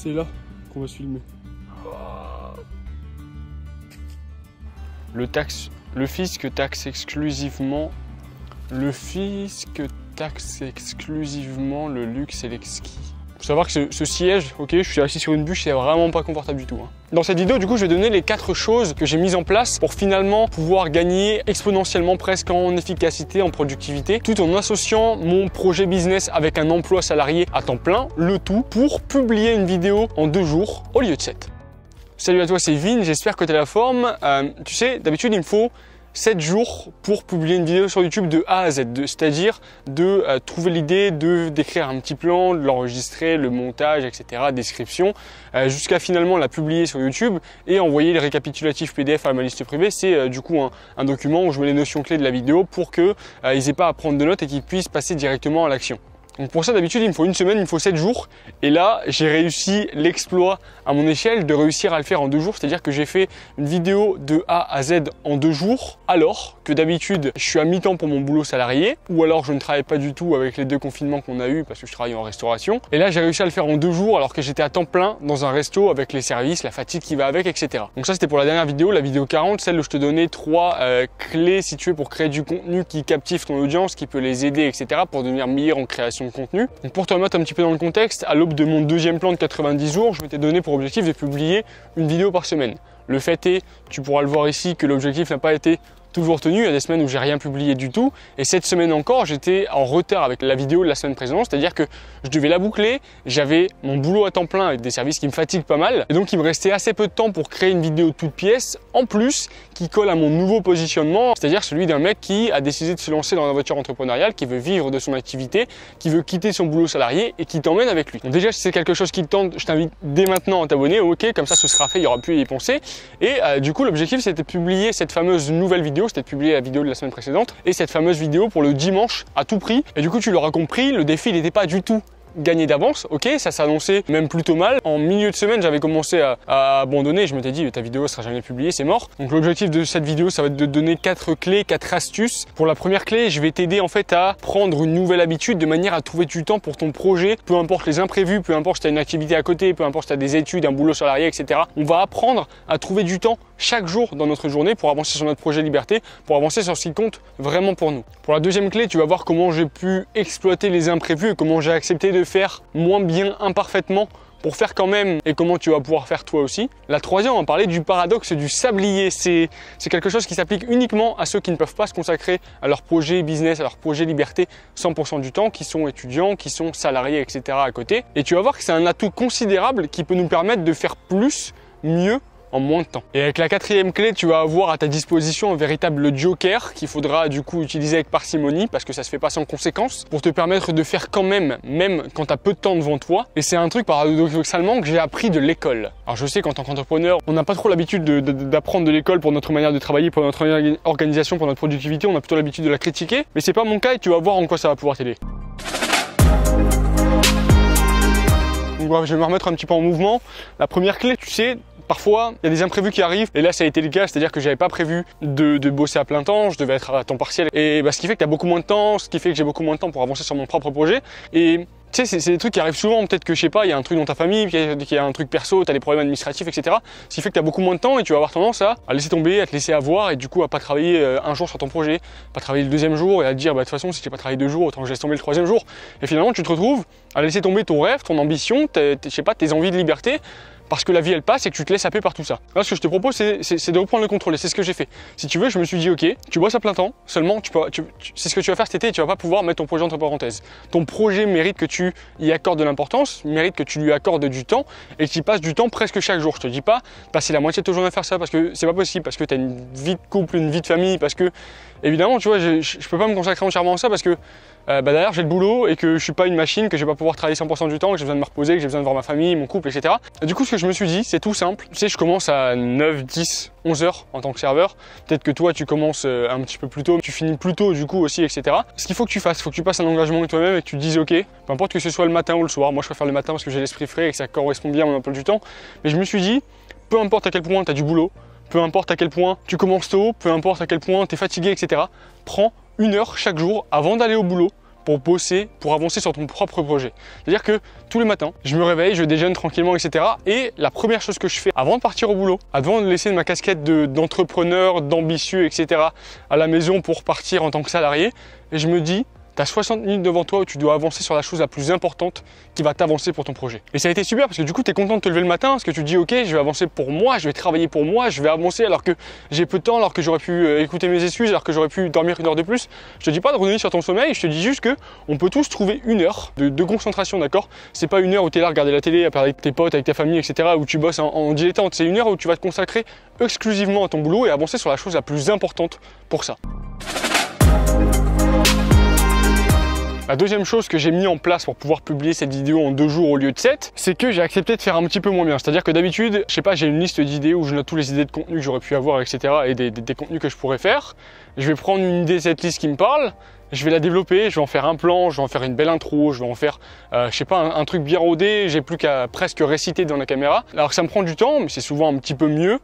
C'est là qu'on va se filmer. Le, taxe, le fisc taxe exclusivement. Le fisc taxe exclusivement le luxe et l'exquis. Faut savoir que ce, siège, ok, je suis assis sur une bûche, c'est vraiment pas confortable du tout. Hein. Dans cette vidéo, du coup, je vais donner les quatre choses que j'ai mises en place pour finalement pouvoir gagner exponentiellement presque en efficacité, en productivité, tout en associant mon projet business avec un emploi salarié à temps plein, le tout pour publier une vidéo en deux jours au lieu de sept. Salut à toi, c'est Vin, j'espère que tu as la forme. Euh, tu sais, d'habitude, il me faut 7 jours pour publier une vidéo sur YouTube de A à Z, c'est-à-dire de euh, trouver l'idée, de d'écrire un petit plan, de l'enregistrer, le montage, etc., description, euh, jusqu'à finalement la publier sur YouTube et envoyer le récapitulatif PDF à ma liste privée. C'est euh, du coup un, un, document où je mets les notions clés de la vidéo pour qu'ils n'aient pas à prendre de notes et qu'ils puissent passer directement à l'action. Donc pour ça d'habitude il me faut une semaine, il me faut 7 jours. Et là j'ai réussi l'exploit à mon échelle de réussir à le faire en deux jours. C'est-à-dire que j'ai fait une vidéo de A à Z en deux jours. Alors que d'habitude je suis à mi-temps pour mon boulot salarié. Ou alors je ne travaille pas du tout avec les deux confinements qu'on a eu parce que je travaille en restauration. Et là j'ai réussi à le faire en deux jours alors que j'étais à temps plein dans un resto avec les services, la fatigue qui va avec, etc. Donc ça c'était pour la dernière vidéo, la vidéo 40, celle où je te donnais trois euh, clés situées pour créer du contenu qui captive ton audience, qui peut les aider, etc. pour devenir meilleur en création contenu. Pour te remettre un petit peu dans le contexte, à l'aube de mon deuxième plan de 90 jours, je m'étais donné pour objectif de publier une vidéo par semaine. Le fait est, tu pourras le voir ici, que l'objectif n'a pas été toujours tenu. Il y a des semaines où j'ai rien publié du tout. Et cette semaine encore, j'étais en retard avec la vidéo de la semaine précédente. C'est-à-dire que je devais la boucler. J'avais mon boulot à temps plein avec des services qui me fatiguent pas mal. Et donc, il me restait assez peu de temps pour créer une vidéo toute pièce. En plus, qui colle à mon nouveau positionnement. C'est-à-dire celui d'un mec qui a décidé de se lancer dans la voiture entrepreneuriale, qui veut vivre de son activité, qui veut quitter son boulot salarié et qui t'emmène avec lui. Donc déjà, si c'est quelque chose qui te tente, je t'invite dès maintenant à t'abonner. Ok, comme ça, ce sera fait. Il y aura plus à y penser. Et euh, du coup, l'objectif, c'était de publier cette fameuse nouvelle vidéo c'était de publier la vidéo de la semaine précédente et cette fameuse vidéo pour le dimanche à tout prix. Et du coup, tu l'auras compris, le défi n'était pas du tout gagné d'avance, ok, ça s'annonçait même plutôt mal. En milieu de semaine, j'avais commencé à, abandonner, je m'étais dit ta vidéo sera jamais publiée, c'est mort. Donc l'objectif de cette vidéo, ça va être de donner quatre clés, quatre astuces. Pour la première clé, je vais t'aider en fait à prendre une nouvelle habitude de manière à trouver du temps pour ton projet, peu importe les imprévus, peu importe si tu as une activité à côté, peu importe si tu as des études, un boulot salarié, etc. On va apprendre à trouver du temps chaque jour dans notre journée pour avancer sur notre projet liberté, pour avancer sur ce qui compte vraiment pour nous. Pour la deuxième clé, tu vas voir comment j'ai pu exploiter les imprévus et comment j'ai accepté de faire moins bien imparfaitement pour faire quand même et comment tu vas pouvoir faire toi aussi. La troisième, on va parler du paradoxe du sablier. C'est quelque chose qui s'applique uniquement à ceux qui ne peuvent pas se consacrer à leur projet business, à leur projet liberté 100% du temps, qui sont étudiants, qui sont salariés, etc. à côté. Et tu vas voir que c'est un atout considérable qui peut nous permettre de faire plus, mieux en moins de temps. Et avec la quatrième clé, tu vas avoir à ta disposition un véritable joker qu'il faudra du coup utiliser avec parcimonie parce que ça se fait pas sans conséquence pour te permettre de faire quand même, même quand tu as peu de temps devant toi. Et c'est un truc paradoxalement que j'ai appris de l'école. Alors je sais qu'en tant qu'entrepreneur, on n'a pas trop l'habitude d'apprendre de, l'école pour notre manière de travailler, pour notre organisation, pour notre productivité, on a plutôt l'habitude de la critiquer. Mais c'est pas mon cas et tu vas voir en quoi ça va pouvoir t'aider. Donc je vais me remettre un petit peu en mouvement. La première clé, tu sais, Parfois, il y a des imprévus qui arrivent, et là ça a été le cas, c'est-à-dire que j'avais pas prévu de, bosser à plein temps, je devais être à temps partiel, et bah, ce qui fait que tu as beaucoup moins de temps, ce qui fait que j'ai beaucoup moins de temps pour avancer sur mon propre projet, et tu sais, c'est des trucs qui arrivent souvent, peut-être que je sais pas, il y a un truc dans ta famille, qu'il y a un truc perso, tu as des problèmes administratifs, etc. Ce qui fait que tu as beaucoup moins de temps et tu vas avoir tendance à, laisser tomber, à te laisser avoir et du coup à pas travailler euh, un jour sur ton projet, pas travailler le deuxième jour et à te dire, bah de toute façon, si tu pas travaillé deux jours, autant que je laisse tomber le troisième jour. Et finalement, tu te retrouves à laisser tomber ton rêve, ton ambition, je sais pas, tes envies de liberté parce que la vie elle passe et que tu te laisses happer par tout ça. Là, ce que je te propose, c'est de reprendre le contrôle et c'est ce que j'ai fait. Si tu veux, je me suis dit, ok, tu bosses à plein temps, seulement, tu peux, c'est ce que tu vas faire cet été et tu vas pas pouvoir mettre ton projet entre parenthèses. Ton projet mérite que tu y accordes de l'importance, mérite que tu lui accordes du temps et que tu passes du temps presque chaque jour. Je te dis pas passer la moitié de ton journée à faire ça parce que c'est pas possible, parce que tu as une vie de couple, une vie de famille, parce que évidemment, tu vois, je, je peux pas me consacrer entièrement à ça parce que bah derrière j'ai le boulot et que je suis pas une machine, que je vais pas pouvoir travailler 100% du temps, que j'ai besoin de me reposer, que j'ai besoin de voir ma famille, mon couple, etc. du coup, ce que je me suis dit, c'est tout simple. Tu sais, je commence à 9, 10, 11 heures en tant que serveur. Peut-être que toi, tu commences euh, un petit peu plus tôt, tu finis plus tôt du coup aussi, etc. Ce qu'il faut que tu fasses, il faut que tu passes un engagement avec toi-même et que tu te dises, ok, peu importe que ce soit le matin ou le soir. Moi, je préfère le matin parce que j'ai l'esprit frais et que ça correspond bien à mon emploi du temps. Mais je me suis dit, peu importe à quel point tu as du boulot, peu importe à quel point tu commences tôt, peu importe à quel point tu es fatigué, etc. Prends une heure chaque jour avant d'aller au boulot pour bosser, pour avancer sur ton propre projet. C'est-à-dire que tous les matins, je me réveille, je déjeune tranquillement, etc. Et la première chose que je fais avant de partir au boulot, avant de laisser ma casquette d'entrepreneur, d'ambitieux, etc. à la maison pour partir en tant que salarié, et je me dis, tu as 60 minutes devant toi où tu dois avancer sur la chose la plus importante qui va t'avancer pour ton projet. Et ça a été super parce que du coup, tu es content de te lever le matin parce que tu dis, ok, je vais avancer pour moi, je vais travailler pour moi, je vais avancer alors que j'ai peu de temps, alors que j'aurais pu euh, écouter mes excuses, alors que j'aurais pu dormir une heure de plus. Je te dis pas de revenir sur ton sommeil, je te dis juste que on peut tous trouver une heure de, concentration, d'accord? C'est pas une heure où tu es là à regarder la télé, à parler avec tes potes, avec ta famille, etc., où tu bosses en dilettante. C'est une heure où tu vas te consacrer exclusivement à ton boulot et avancer sur la chose la plus importante pour ça. La deuxième chose que j'ai mis en place pour pouvoir publier cette vidéo en deux jours au lieu de sept, c'est que j'ai accepté de faire un petit peu moins bien. C'est-à-dire que d'habitude, je sais pas, j'ai une liste d'idées où je note tous les idées de contenu que j'aurais pu avoir, etc. et des, contenus que je pourrais faire. Je vais prendre une idée de cette liste qui me parle, je vais la développer, je vais en faire un plan, je vais en faire une belle intro, je vais en faire, euh, je sais pas, un, truc bien rodé, j'ai plus qu'à presque réciter dans la caméra. Alors ça me prend du temps, mais c'est souvent un petit peu mieux.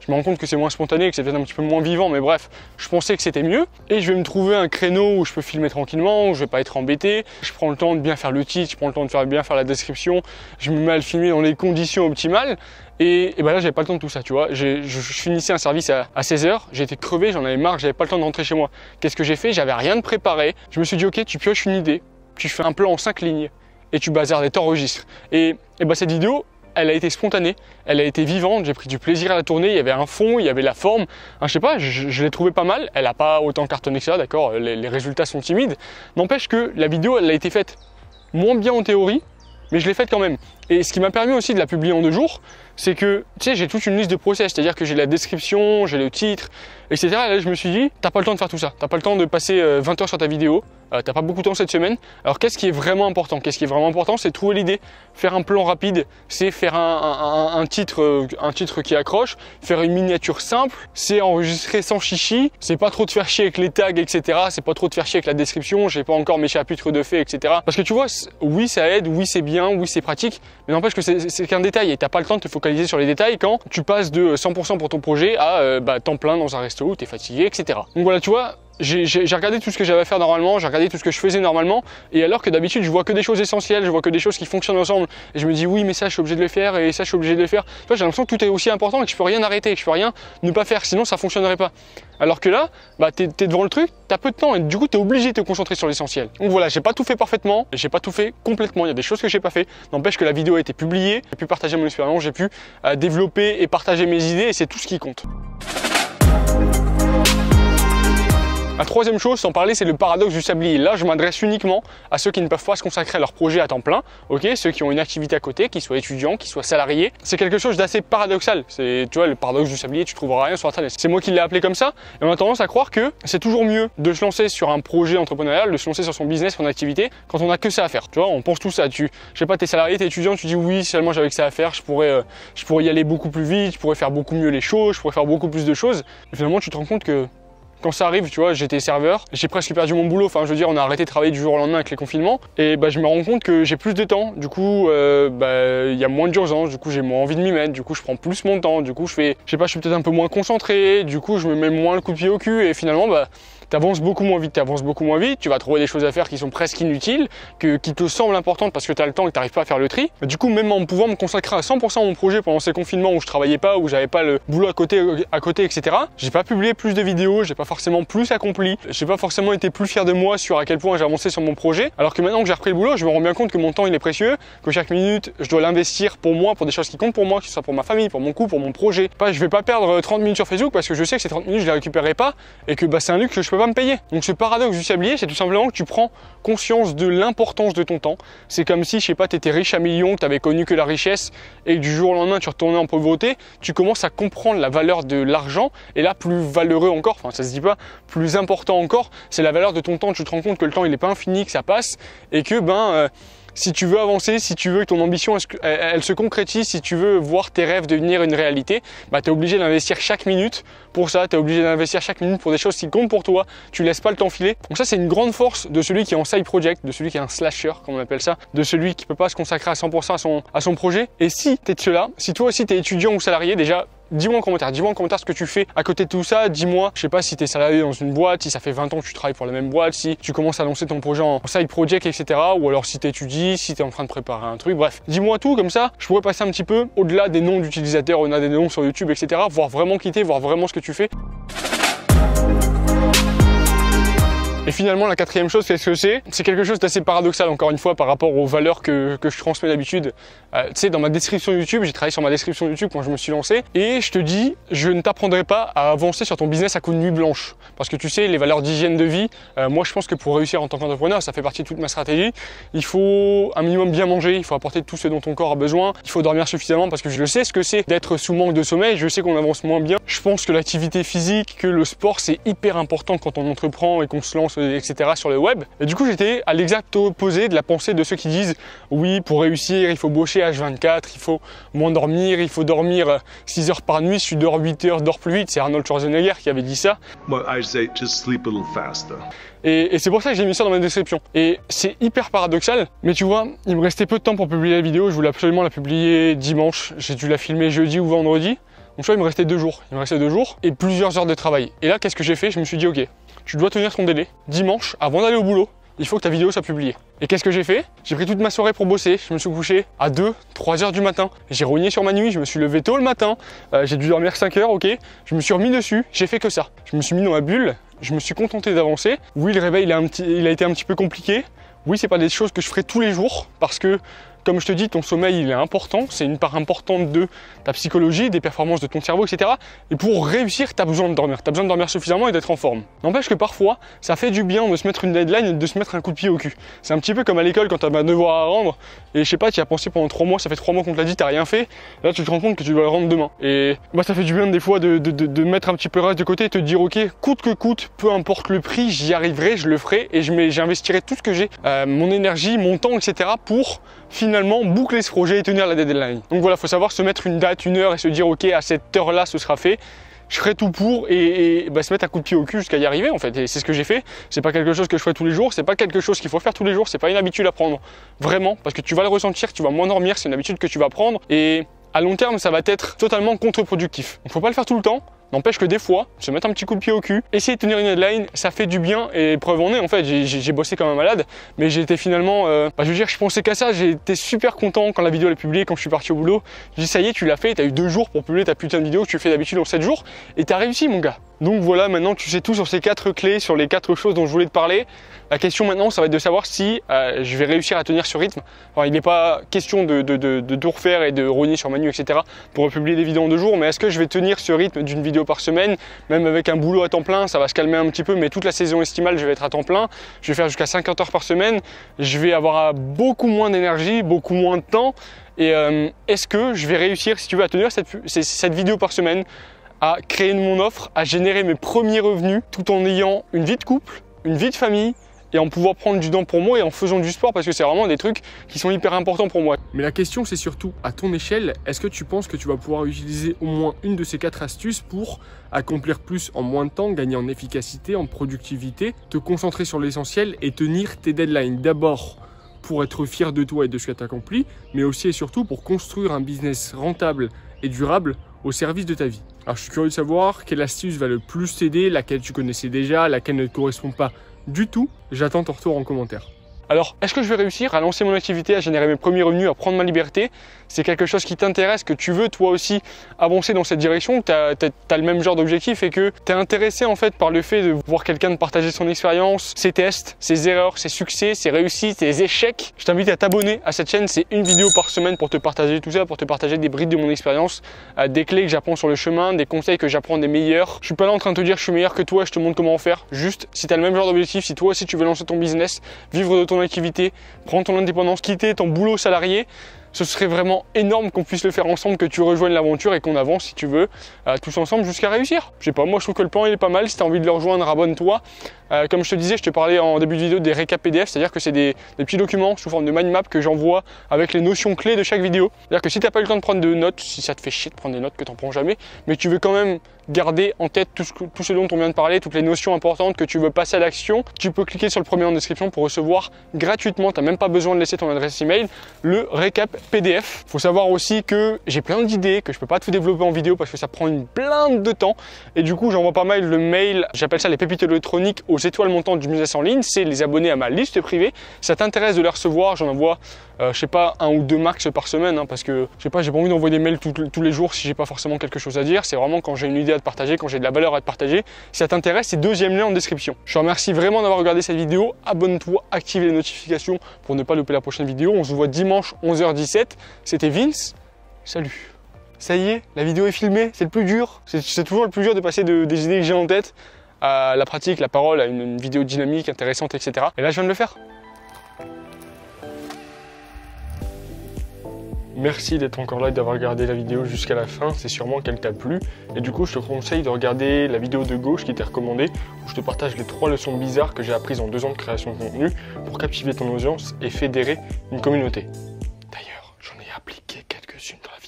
Je me rends compte que c'est moins spontané, que c'est peut-être un petit peu moins vivant, mais bref, je pensais que c'était mieux. Et je vais me trouver un créneau où je peux filmer tranquillement, où je vais pas être embêté. Je prends le temps de bien faire le titre, je prends le temps de faire bien faire la description. Je me mets à le filmer dans les conditions optimales. Et, et ben là, j'avais pas le temps de tout ça, tu vois. Je, finissais un service à, 16h, j'étais crevé, j'en avais marre, j'avais pas le temps de rentrer chez moi. Qu'est-ce que j'ai fait? J'avais rien de préparé. Je me suis dit, ok, tu pioches une idée, tu fais un plan en 5 lignes et tu bazardes et t'enregistres. Et, et ben cette vidéo, elle a été spontanée, elle a été vivante, j'ai pris du plaisir à la tourner, il y avait un fond, il y avait la forme, Je je sais pas, je, l'ai trouvé pas mal, elle n'a pas autant cartonné que ça, d'accord, les, résultats sont timides, n'empêche que la vidéo, elle a été faite moins bien en théorie, mais je l'ai faite quand même. Et ce qui m'a permis aussi de la publier en deux jours, c'est que, tu sais, j'ai toute une liste de process, c'est-à-dire que j'ai la description, j'ai le titre, etc. Et là, je me suis dit, t'as pas le temps de faire tout ça, t'as pas le temps de passer 20 euh, heures sur ta vidéo, euh, t'as pas beaucoup de temps cette semaine. Alors qu'est-ce qui est vraiment important? Qu'est-ce qui est vraiment important C'est trouver l'idée, faire un plan rapide, c'est faire un, titre, euh, un titre qui accroche, faire une miniature simple, c'est enregistrer sans chichi, c'est pas trop de faire chier avec les tags, etc. C'est pas trop de faire chier avec la description, j'ai pas encore mes chapitres de fait, etc. Parce que tu vois, oui ça aide, oui c'est bien, oui c'est pratique, mais n'empêche que c'est qu'un détail et t'as pas le temps de te focaliser sur les détails quand tu passes de 100% pour ton projet à euh, bah, temps plein dans un resto où t'es fatigué, etc. Donc voilà, tu vois, j'ai regardé tout ce que j'avais à faire normalement, j'ai regardé tout ce que je faisais normalement, et alors que d'habitude je vois que des choses essentielles, je vois que des choses qui fonctionnent ensemble, et je me dis oui mais ça je suis obligé de le faire, et ça je suis obligé de le faire. J'ai l'impression que tout est aussi important et que je peux rien arrêter, que je peux rien ne pas faire, sinon ça fonctionnerait pas. Alors que là, bah t'es es devant le truc, t'as peu de temps, et du coup t'es obligé de te concentrer sur l'essentiel. Donc voilà, j'ai pas tout fait parfaitement, j'ai pas tout fait complètement, il y a des choses que j'ai pas fait, n'empêche que la vidéo a été publiée, j'ai pu partager mon expérience, j'ai pu euh, développer et partager mes idées, et c'est tout ce qui compte. La troisième chose, sans parler, c'est le paradoxe du sablier. Là, je m'adresse uniquement à ceux qui ne peuvent pas se consacrer à leur projet à temps plein, ok? Ceux qui ont une activité à côté, qui soient étudiants, qui soient salariés. C'est quelque chose d'assez paradoxal. C'est, tu vois, le paradoxe du sablier, tu trouveras rien sur Internet. C'est moi qui l'ai appelé comme ça. Et on a tendance à croire que c'est toujours mieux de se lancer sur un projet entrepreneurial, de se lancer sur son business, son activité, quand on a que ça à faire. Tu vois, on pense tout ça. Tu, je sais pas, t'es salarié, t'es étudiant, tu dis oui, seulement j'avais que ça à faire, je pourrais, euh, je pourrais y aller beaucoup plus vite, je pourrais faire beaucoup mieux les choses, je pourrais faire beaucoup plus de choses. Finalement, tu te rends compte que quand ça arrive, tu vois, j'étais serveur, j'ai presque perdu mon boulot. Enfin, je veux dire, on a arrêté de travailler du jour au lendemain avec les confinements. Et bah, je me rends compte que j'ai plus de temps. Du coup, euh, bah, il y a moins d'urgence. Du coup, j'ai moins envie de m'y mettre. Du coup, je prends plus mon temps. Du coup, je fais, je sais pas, je suis peut-être un peu moins concentré. Du coup, je me mets moins le coup de pied au cul. Et finalement, bah, tu beaucoup moins vite, tu avances beaucoup moins vite, tu vas trouver des choses à faire qui sont presque inutiles, que, qui te semblent importantes parce que tu as le temps et que tu n'arrives pas à faire le tri. Du coup, même en pouvant me consacrer à 100% à mon projet pendant ces confinements où je travaillais pas, où j'avais pas le boulot à côté, à côté etc., j'ai pas publié plus de vidéos, j'ai pas forcément plus accompli, j'ai pas forcément été plus fier de moi sur à quel point j'ai avancé sur mon projet, alors que maintenant que j'ai repris le boulot, je me rends bien compte que mon temps il est précieux, que chaque minute je dois l'investir pour moi, pour des choses qui comptent pour moi, que ce soit pour ma famille, pour mon couple, pour mon projet. Pas, je vais pas perdre 30 minutes sur Facebook parce que je sais que ces 30 minutes je les récupérerai pas et que bah, c'est un luxe que je peux me payer. Donc paradoxe du sablier, c'est tout simplement que tu prends conscience de l'importance de ton temps. C'est comme si, je sais pas, tu étais riche à millions, tu avais connu que la richesse et du jour au lendemain tu retournais en pauvreté, tu commences à comprendre la valeur de l'argent et là plus valeureux encore, enfin ça se dit pas, plus important encore, c'est la valeur de ton temps. Tu te rends compte que le temps il n'est pas infini, que ça passe et que ben euh, si tu veux avancer, si tu veux que ton ambition elle, se concrétise, si tu veux voir tes rêves devenir une réalité, bah, tu es obligé d'investir chaque minute pour ça, tu es obligé d'investir chaque minute pour des choses qui comptent pour toi, tu laisses pas le temps filer. Donc ça c'est une grande force de celui qui est en side project, de celui qui est un slasher comme on appelle ça, de celui qui peut pas se consacrer à 100% à son, à son projet. Et si tu es de cela, si toi aussi tu es étudiant ou salarié, déjà dis-moi en commentaire, dis-moi en commentaire ce que tu fais à côté de tout ça. Dis-moi, je sais pas si tu es salarié dans une boîte, si ça fait 20 ans que tu travailles pour la même boîte, si tu commences à lancer ton projet en side project, etc. Ou alors si tu étudies, si tu en train de préparer un truc. Bref, dis-moi tout comme ça. Je pourrais passer un petit peu au-delà des noms d'utilisateurs, au-delà des noms sur YouTube, etc. Voir vraiment quitter, voir vraiment ce que tu fais. Et finalement, la quatrième chose, qu'est-ce que c'est? C'est quelque chose d'assez paradoxal, encore une fois, par rapport aux valeurs que, que je transmets d'habitude. Euh, tu sais, dans ma description YouTube, j'ai travaillé sur ma description YouTube quand je me suis lancé, et je te dis, je ne t'apprendrai pas à avancer sur ton business à coup de nuit blanche. Parce que tu sais, les valeurs d'hygiène de vie, euh, moi je pense que pour réussir en tant qu'entrepreneur, ça fait partie de toute ma stratégie. Il faut un minimum bien manger, il faut apporter tout ce dont ton corps a besoin, il faut dormir suffisamment parce que je sais ce que c'est d'être sous manque de sommeil, je sais qu'on avance moins bien. Je pense que l'activité physique, que le sport, c'est hyper important quand on entreprend et qu'on se lance etc. sur le web. Et du coup, j'étais à l'exact opposé de la pensée de ceux qui disent oui, pour réussir, il faut bosser H24, il faut moins dormir, il faut dormir 6 euh, heures par nuit, si tu dors 8 heures, dors plus vite. C'est Arnold Schwarzenegger qui avait dit ça. Et, et c'est pour ça que j'ai mis ça dans ma description. Et c'est hyper paradoxal, mais tu vois, il me restait peu de temps pour publier la vidéo. Je voulais absolument la publier dimanche. J'ai dû la filmer jeudi ou vendredi. Donc, tu vois, il me restait deux jours. Il me restait deux jours et plusieurs heures de travail. Et là, qu'est-ce que j'ai fait? Je me suis dit, ok, tu dois tenir ton délai. Dimanche, avant d'aller au boulot, il faut que ta vidéo soit publiée. Et qu'est-ce que j'ai fait? J'ai pris toute ma soirée pour bosser. Je me suis couché à 2, 3 heures du matin. J'ai rogné sur ma nuit, je me suis levé tôt le matin. Euh, j'ai dû dormir 5 heures, ok. Je me suis remis dessus, j'ai fait que ça. Je me suis mis dans ma bulle, je me suis contenté d'avancer. Oui, le réveil, il a, il a été un petit peu compliqué. Oui, c'est pas des choses que je ferai tous les jours parce que comme je te dis, ton sommeil il est important, c'est une part importante de ta psychologie, des performances de ton cerveau, etc. Et pour réussir, tu as besoin de dormir. Tu as besoin de dormir suffisamment et d'être en forme. N'empêche que parfois, ça fait du bien de se mettre une deadline et de se mettre un coup de pied au cul. C'est un petit peu comme à l'école quand tu as un devoir à rendre et je sais pas, tu as pensé pendant trois mois, ça fait trois mois qu'on te l'a dit, t'as rien fait. Là, tu te rends compte que tu dois le rendre demain. Et moi, ça fait du bien des fois de, mettre un petit peu reste de côté et te dire, ok, coûte que coûte, peu importe le prix, j'y arriverai, je le ferai et j'investirai tout ce que j'ai, euh, mon énergie, mon temps, etc. pour finalement boucler ce projet et tenir la deadline. Donc voilà, il faut savoir se mettre une date, une heure et se dire ok à cette heure-là ce sera fait. Je ferai tout pour et, bah, se mettre un coup de pied au cul jusqu'à y arriver en fait. Et c'est ce que j'ai fait. C'est pas quelque chose que je ferai tous les jours, c'est pas quelque chose qu'il faut faire tous les jours, c'est pas une habitude à prendre. Vraiment, parce que tu vas le ressentir, tu vas moins dormir, c'est une habitude que tu vas prendre et à long terme ça va être totalement contre-productif. Il faut pas le faire tout le temps, N'empêche que des fois, se mettre un petit coup de pied au cul, essayer de tenir une deadline, ça fait du bien et preuve en est en fait. J'ai bossé comme un malade, mais j'ai été finalement, euh, bah, je veux dire, je pensais qu'à ça. J'ai été super content quand la vidéo est publiée, quand je suis parti au boulot. J'ai dit ça y est, tu l'as fait, t'as eu deux jours pour publier ta putain de vidéo que tu fais d'habitude en 7 jours et t'as réussi mon gars. Donc voilà, maintenant tu sais tout sur ces quatre clés, sur les quatre choses dont je voulais te parler. La question maintenant, ça va être de savoir si euh, je vais réussir à tenir ce rythme. Alors, il n'est pas question de, de, tout refaire et de rogner sur Manu, etc. pour publier des vidéos en deux jours, mais est-ce que je vais tenir ce rythme d'une vidéo par semaine, même avec un boulot à temps plein, ça va se calmer un petit peu, mais toute la saison estimale, je vais être à temps plein. Je vais faire jusqu'à 50 heures par semaine. Je vais avoir beaucoup moins d'énergie, beaucoup moins de temps. Et euh, est-ce que je vais réussir, si tu veux, à tenir cette, cette vidéo par semaine à créer mon offre, à générer mes premiers revenus tout en ayant une vie de couple, une vie de famille et en pouvoir prendre du temps pour moi et en faisant du sport parce que c'est vraiment des trucs qui sont hyper importants pour moi. Mais la question c'est surtout à ton échelle, est-ce que tu penses que tu vas pouvoir utiliser au moins une de ces quatre astuces pour accomplir plus en moins de temps, gagner en efficacité, en productivité, te concentrer sur l'essentiel et tenir tes deadlines? D'abord pour être fier de toi et de ce que tu as accompli, mais aussi et surtout pour construire un business rentable et durable au service de ta vie. Alors je suis curieux de savoir quelle astuce va le plus t'aider, laquelle tu connaissais déjà, laquelle ne te correspond pas du tout. J'attends ton retour en commentaire. Alors, est-ce que je vais réussir à lancer mon activité, à générer mes premiers revenus, à prendre ma liberté? C'est quelque chose qui t'intéresse, que tu veux toi aussi avancer dans cette direction, tu as, le même genre d'objectif et que tu es intéressé en fait par le fait de voir quelqu'un partager son expérience, ses tests, ses erreurs, ses succès, ses réussites, ses échecs? Je t'invite à t'abonner à cette chaîne, c'est une vidéo par semaine pour te partager tout ça, pour te partager des brides de mon expérience, euh, des clés que j'apprends sur le chemin, des conseils que j'apprends des meilleurs. Je suis pas là en train de te dire je suis meilleur que toi, je te montre comment en faire. Juste, si tu as le même genre d'objectif, si toi aussi tu veux lancer ton business, vivre de ton activité, prendre ton indépendance, quitter ton boulot salarié, ce serait vraiment énorme qu'on puisse le faire ensemble, que tu rejoignes l'aventure et qu'on avance si tu veux, euh, tous ensemble jusqu'à réussir. Je sais pas, moi je trouve que le plan il est pas mal, si tu as envie de le rejoindre, abonne-toi. Euh, comme je te disais, je te parlais en début de vidéo des récaps PDF, c'est-à-dire que c'est des, petits documents sous forme de mind map que j'envoie avec les notions clés de chaque vidéo. C'est-à-dire que si tu n'as pas le temps de prendre de notes, si ça te fait chier de prendre des notes que tu n'en prends jamais, mais tu veux quand même garder en tête tout ce, dont on vient de parler, toutes les notions importantes que tu veux passer à l'action, tu peux cliquer sur le premier en description pour recevoir gratuitement, tu n'as même pas besoin de laisser ton adresse email, le récap PDF. Faut savoir aussi que j'ai plein d'idées, que je peux pas tout développer en vidéo parce que ça prend une blinde de temps et du coup j'envoie pas mal le mail, j'appelle ça les pépites électroniques aux étoiles montantes du business en ligne, c'est les abonnés à ma liste privée. ça t'intéresse de les recevoir, j'en envoie euh, je sais pas, un ou deux max par semaine, hein, parce que je sais pas, j'ai pas envie d'envoyer des mails tous les jours si j'ai pas forcément quelque chose à dire. C'est vraiment quand j'ai une idée à te partager, quand j'ai de la valeur à te partager. Si ça t'intéresse, c'est deuxième lien en description. Je te remercie vraiment d'avoir regardé cette vidéo. Abonne-toi, active les notifications pour ne pas louper la prochaine vidéo. On se voit dimanche 11h17. C'était Vince. Salut. Ça y est, la vidéo est filmée, c'est le plus dur. C'est toujours le plus dur de passer de, des idées que j'ai en tête à la pratique, la parole, à une vidéo dynamique, intéressante, etc. Et là, je viens de le faire. Merci d'être encore là et d'avoir regardé la vidéo jusqu'à la fin, c'est sûrement qu'elle t'a plu. Et du coup, je te conseille de regarder la vidéo de gauche qui t'est recommandée, où je te partage les trois leçons bizarres que j'ai apprises en deux ans de création de contenu pour captiver ton audience et fédérer une communauté. D'ailleurs, j'en ai appliqué quelques-unes dans la